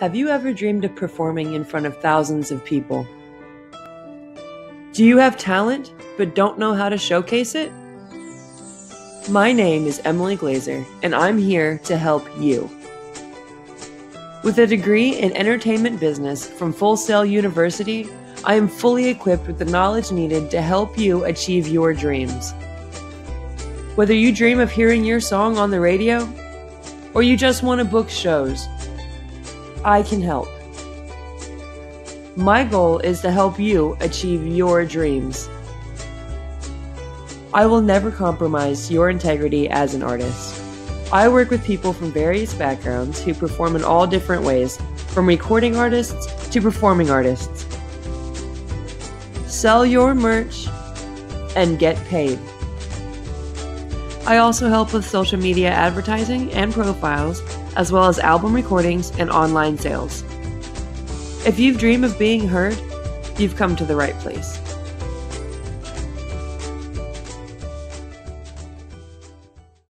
Have you ever dreamed of performing in front of thousands of people? Do you have talent but don't know how to showcase it? My name is Emily Glaser, and I'm here to help you. With a degree in entertainment business from Full Sail University, I am fully equipped with the knowledge needed to help you achieve your dreams. Whether you dream of hearing your song on the radio, or you just want to book shows, I can help. My goal is to help you achieve your dreams. I will never compromise your integrity as an artist. I work with people from various backgrounds who perform in all different ways, from recording artists to performing artists. Sell your merch and get paid. I also help with social media advertising and profiles, as well as album recordings and online sales. If you've dreamed of being heard, you've come to the right place.